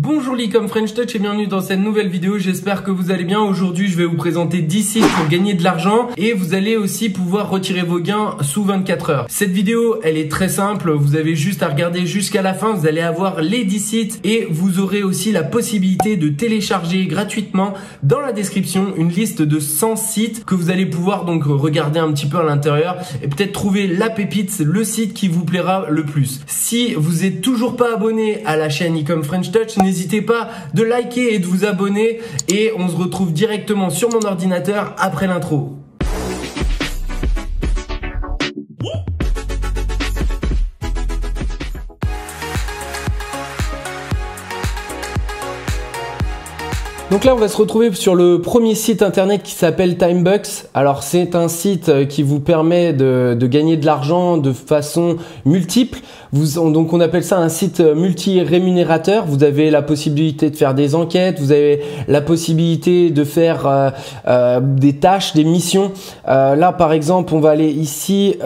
Bonjour les comme French Touch et bienvenue dans cette nouvelle vidéo, j'espère que vous allez bien. Aujourd'hui je vais vous présenter 10 sites pour gagner de l'argent et vous allez aussi pouvoir retirer vos gains sous 24 heures. Cette vidéo elle est très simple, vous avez juste à regarder jusqu'à la fin, vous allez avoir les 10 sites et vous aurez aussi la possibilité de télécharger gratuitement dans la description une liste de 100 sites que vous allez pouvoir donc regarder un petit peu à l'intérieur et peut-être trouver la pépite, le site qui vous plaira le plus. Si vous êtes toujours pas abonné à la chaîne Ecom French Touch, N'hésitez pas de liker et de vous abonner et on se retrouve directement sur mon ordinateur après l'intro. Donc là, on va se retrouver sur le premier site internet qui s'appelle Timebucks. Alors, c'est un site euh, qui vous permet de, gagner de l'argent de façon multiple. Vous, donc, on appelle ça un site euh, multi-rémunérateur. Vous avez la possibilité de faire des enquêtes, vous avez la possibilité de faire euh, des tâches, des missions. là, par exemple, on va aller ici.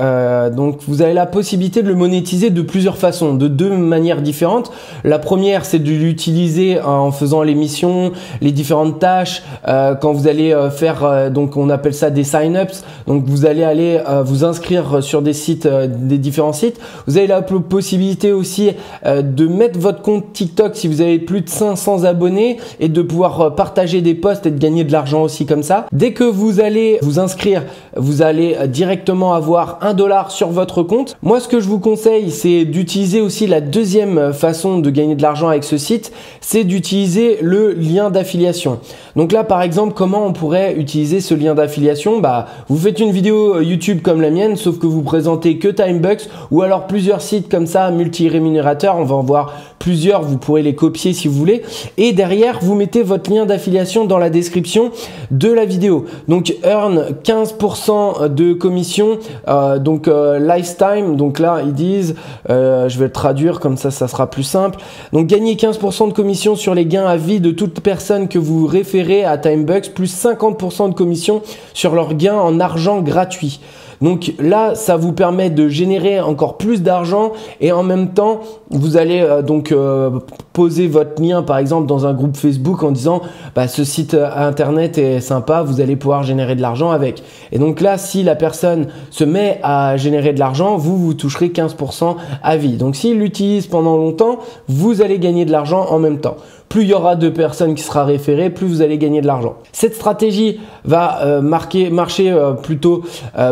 donc, vous avez la possibilité de le monétiser de plusieurs façons, de deux manières différentes. La première, c'est de l'utiliser en faisant les missions, les différentes tâches. Euh, quand vous allez euh, faire, euh, donc on appelle ça des sign-ups. Donc vous allez aller vous inscrire sur des sites, des différents sites. Vous avez la possibilité aussi de mettre votre compte TikTok si vous avez plus de 500 abonnés et de pouvoir partager des posts et de gagner de l'argent aussi comme ça. Dès que vous allez vous inscrire, vous allez directement avoir un dollar sur votre compte. Moi, ce que je vous conseille, c'est d'utiliser aussi la deuxième façon de gagner de l'argent avec ce site, c'est d'utiliser le lien d'affiliation donc là, par exemple, comment on pourrait utiliser ce lien d'affiliation? Bah, vous faites une vidéo euh, YouTube comme la mienne, sauf que vous présentez que Timebucks ou alors plusieurs sites comme ça, multi-rémunérateurs. On va en voir plusieurs, vous pourrez les copier si vous voulez. Et derrière, vous mettez votre lien d'affiliation dans la description de la vidéo. Donc, earn 15% de commission, euh, donc euh, lifetime. Donc là, ils disent, je vais le traduire comme ça, ça sera plus simple. Donc, gagner 15% de commission sur les gains à vie de toute personne que vous référez à Timebucks, plus 50% de commission sur leurs gains en argent gratuit. Donc là, ça vous permet de générer encore plus d'argent et en même temps, vous allez euh, donc euh, poser votre lien par exemple dans un groupe Facebook en disant bah, ce site euh, internet est sympa, vous allez pouvoir générer de l'argent avec. Et donc là, si la personne se met à générer de l'argent, vous vous toucherez 15% à vie. Donc s'il l'utilise pendant longtemps, vous allez gagner de l'argent en même temps plus il y aura de personnes qui sera référées, plus vous allez gagner de l'argent. Cette stratégie va marquer, marcher plutôt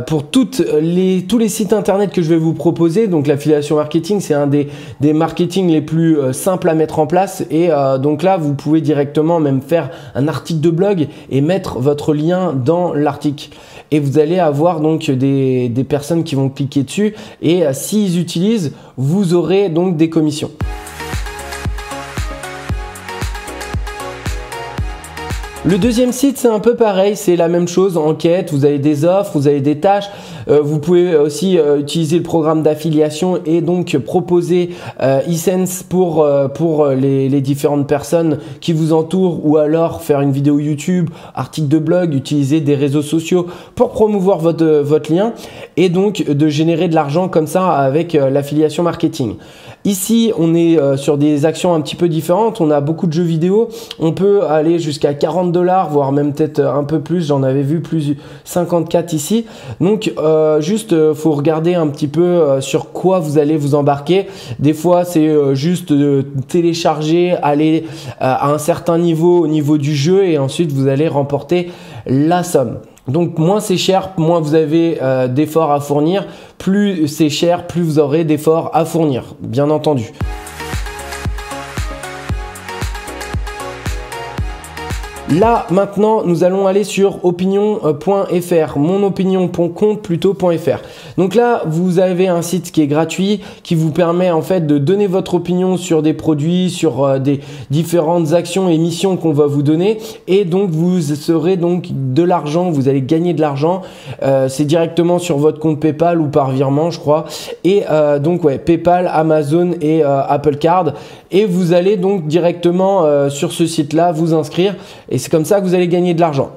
pour toutes les, tous les sites internet que je vais vous proposer. Donc l'affiliation marketing, c'est un des, des marketing les plus simples à mettre en place. Et euh, donc là, vous pouvez directement même faire un article de blog et mettre votre lien dans l'article. Et vous allez avoir donc des, des, personnes qui vont cliquer dessus. Et euh, s'ils utilisent, vous aurez donc des commissions. Le deuxième site, c'est un peu pareil, c'est la même chose, enquête, vous avez des offres, vous avez des tâches, vous pouvez aussi euh, utiliser le programme d'affiliation et donc proposer euh, eSense pour, pour les, différentes personnes qui vous entourent ou alors faire une vidéo YouTube, article de blog, utiliser des réseaux sociaux pour promouvoir votre, votre lien et donc de générer de l'argent comme ça avec l'affiliation marketing. Ici, on est sur des actions un petit peu différentes. On a beaucoup de jeux vidéo. On peut aller jusqu'à 40 dollars, voire même peut-être un peu plus. J'en avais vu plus 54 ici. Donc, euh, juste, euh, faut regarder un petit peu euh, sur quoi vous allez vous embarquer. Des fois, c'est juste de télécharger, aller à un certain niveau au niveau du jeu et ensuite vous allez remporter la somme. Donc moins c'est cher, moins vous avez d'efforts à fournir, plus c'est cher, plus vous aurez d'efforts à fournir, bien entendu. Là, maintenant, nous allons aller sur opinion.fr, monopinion.compte plutôt.fr. Donc là, vous avez un site qui est gratuit, qui vous permet en fait de donner votre opinion sur des produits, sur euh, des différentes actions et missions qu'on va vous donner. Et donc, vous serez donc de l'argent, vous allez gagner de l'argent. Euh, c'est directement sur votre compte PayPal ou par virement, je crois. Et euh, donc, ouais, PayPal, Amazon et Apple Card. Et vous allez donc directement sur ce site-là vous inscrire. Et c'est comme ça que vous allez gagner de l'argent.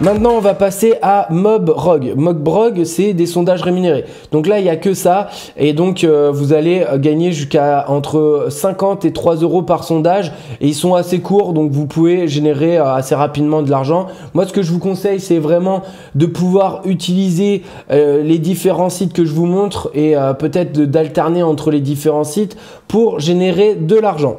Maintenant, on va passer à MobRog. MobRog, c'est des sondages rémunérés. Donc là, il n'y a que ça. Et donc, euh, vous allez gagner jusqu'à entre 50 et 3 euros par sondage. Et ils sont assez courts, donc vous pouvez générer euh, assez rapidement de l'argent. Moi, ce que je vous conseille, c'est vraiment de pouvoir utiliser euh, les différents sites que je vous montre et peut-être d'alterner entre les différents sites pour générer de l'argent.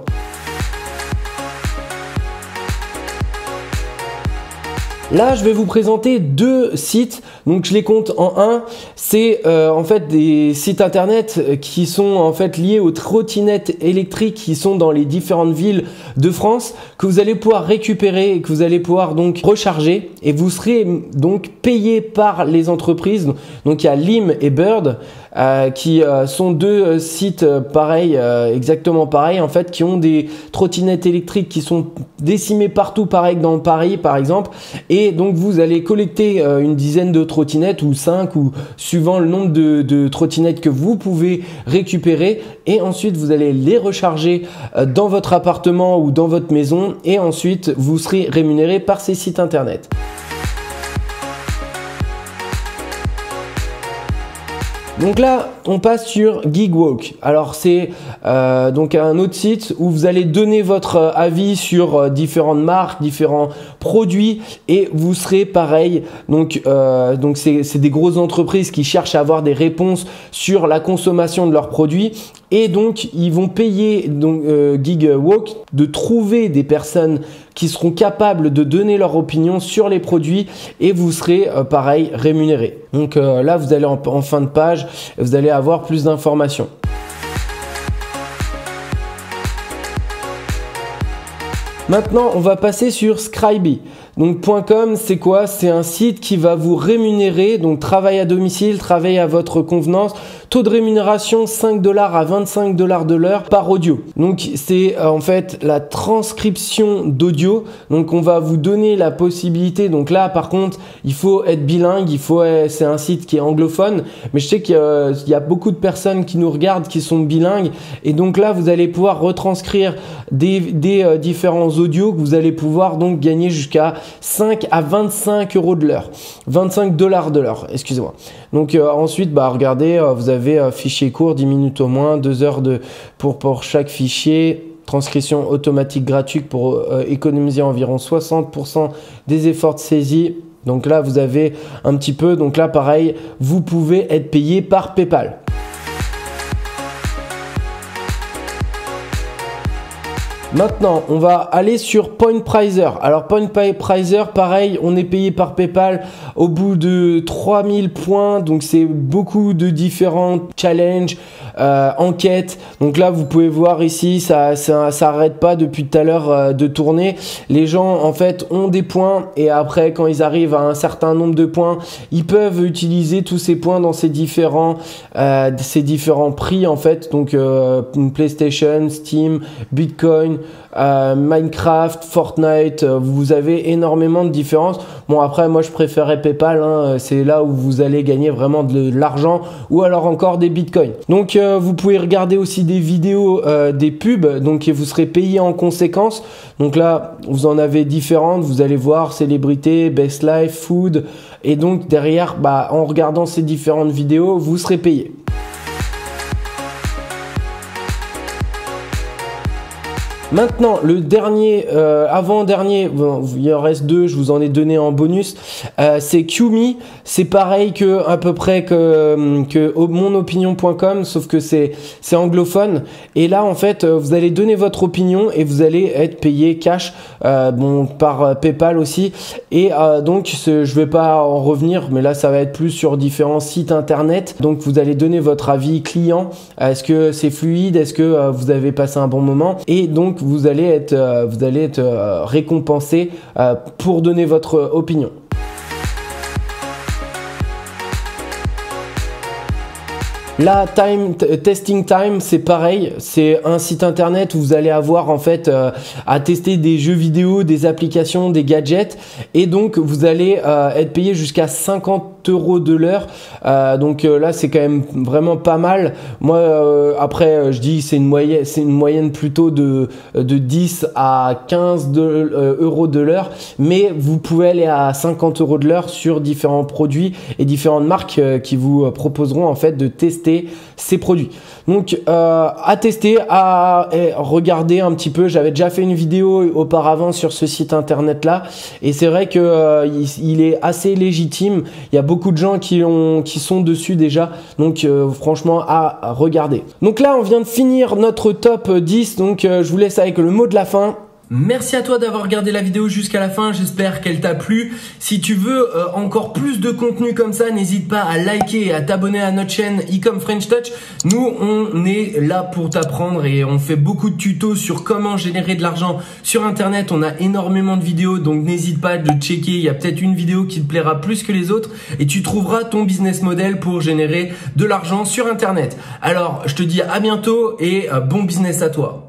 Là, je vais vous présenter deux sites. Donc, je les compte en un. C'est euh, en fait des sites internet qui sont en fait liés aux trottinettes électriques qui sont dans les différentes villes de France que vous allez pouvoir récupérer et que vous allez pouvoir donc recharger et vous serez donc payé par les entreprises. Donc, il y a Lim et Bird. Euh, qui euh, sont deux euh, sites pareils, exactement pareils en fait, qui ont des trottinettes électriques qui sont décimées partout, pareil que dans Paris par exemple. Et donc vous allez collecter une dizaine de trottinettes ou cinq ou suivant le nombre de, de trottinettes que vous pouvez récupérer. Et ensuite vous allez les recharger dans votre appartement ou dans votre maison. Et ensuite vous serez rémunéré par ces sites internet. Donc là, on passe sur Gigwalk. Alors c'est euh, donc un autre site où vous allez donner votre euh, avis sur euh, différentes marques, différents produits et vous serez pareil. Donc donc c'est des grosses entreprises qui cherchent à avoir des réponses sur la consommation de leurs produits et donc ils vont payer donc Gigwalk de trouver des personnes qui seront capables de donner leur opinion sur les produits et vous serez euh, pareil rémunéré. Donc euh, là, vous allez en, fin de page, vous allez plus d'informations. Maintenant, on va passer sur Scribey. Donc .com, c'est quoi? C'est un site qui va vous rémunérer, donc travail à domicile, travail à votre convenance, taux de rémunération 5 dollars à 25 dollars de l'heure par audio. Donc c'est euh, en fait la transcription d'audio. Donc on va vous donner la possibilité. Donc là par contre, il faut être bilingue, il faut c'est un site qui est anglophone, mais je sais qu'il y, a beaucoup de personnes qui nous regardent qui sont bilingues et donc là vous allez pouvoir retranscrire des, euh, différents audios que vous allez pouvoir donc gagner jusqu'à 5 à 25 euros de l'heure. 25 dollars de l'heure, excusez-moi. Donc euh, ensuite, bah, regardez, vous avez un fichier court, 10 minutes au moins, 2 heures de, pour, chaque fichier. Transcription automatique gratuite pour euh, économiser environ 60% des efforts de saisie. Donc là, vous avez un petit peu. Donc là, pareil, vous pouvez être payé par PayPal. Maintenant, on va aller sur Point Pricer. Alors Point Pricer, pareil, on est payé par PayPal au bout de 3000 points. Donc c'est beaucoup de différents challenges, euh, enquêtes. Donc là, vous pouvez voir ici, ça ça, pas depuis tout à l'heure euh, de tourner. Les gens, en fait, ont des points et après, quand ils arrivent à un certain nombre de points, ils peuvent utiliser tous ces points dans ces différents, euh, ces différents prix, en fait. Donc PlayStation, Steam, Bitcoin, euh, Minecraft, Fortnite, euh, vous avez énormément de différences. Bon après moi je préférais PayPal, hein, c'est là où vous allez gagner vraiment de, l'argent ou alors encore des bitcoins. Donc euh, vous pouvez regarder aussi des vidéos, des pubs, donc vous serez payé en conséquence. Donc là vous en avez différentes, vous allez voir célébrité, best life, food, et donc derrière, bah, en regardant ces différentes vidéos, vous serez payé. Maintenant, le dernier, euh, avant-dernier, il en reste deux, je vous en ai donné en bonus, euh, c'est QMe. C'est pareil que à peu près que, que monopinion.com, sauf que c'est anglophone. Et là, en fait, euh, vous allez donner votre opinion et vous allez être payé cash, bon, par PayPal aussi. Et donc, je vais pas en revenir, mais là, ça va être plus sur différents sites internet. Donc, vous allez donner votre avis client. Est-ce que c'est fluide? Est-ce que vous avez passé un bon moment? Et donc, vous allez être, euh, euh, récompensé euh, pour donner votre opinion. La time testing time, c'est pareil, c'est un site internet où vous allez avoir en fait euh, à tester des jeux vidéo, des applications, des gadgets et donc vous allez euh, être payé jusqu'à 50 euros de l'heure. Euh, donc là, c'est quand même vraiment pas mal. Moi, après, je dis c'est une moyenne, c'est une moyenne plutôt de de 10 à 15 euros de l'heure, mais vous pouvez aller à 50 euros de l'heure sur différents produits et différentes marques qui vous proposeront en fait de tester ces produits. Donc euh, à tester, à, regarder un petit peu. J'avais déjà fait une vidéo auparavant sur ce site internet là, et c'est vrai que euh, il, est assez légitime. Il y a beaucoup de gens qui ont, qui sont dessus déjà, donc euh, franchement à regarder. Donc là, on vient de finir notre top 10. Donc je vous laisse avec le mot de la fin. Merci à toi d'avoir regardé la vidéo jusqu'à la fin, j'espère qu'elle t'a plu. Si tu veux euh, encore plus de contenu comme ça, n'hésite pas à liker et à t'abonner à notre chaîne Ecom French Touch. Nous, on est là pour t'apprendre et on fait beaucoup de tutos sur comment générer de l'argent sur Internet. On a énormément de vidéos, donc n'hésite pas de checker. Il y a peut-être une vidéo qui te plaira plus que les autres et tu trouveras ton business model pour générer de l'argent sur Internet. Alors, je te dis à bientôt et euh, bon business à toi.